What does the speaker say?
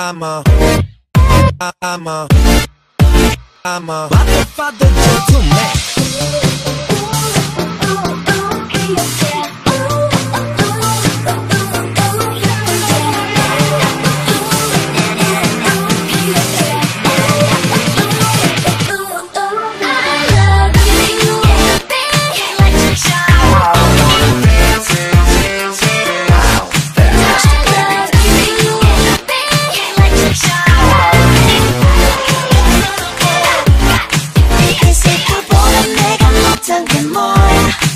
I'm a, I'm a, I'm a Godfather gentleman. Ooh, ooh, ooh, ooh, Yeah.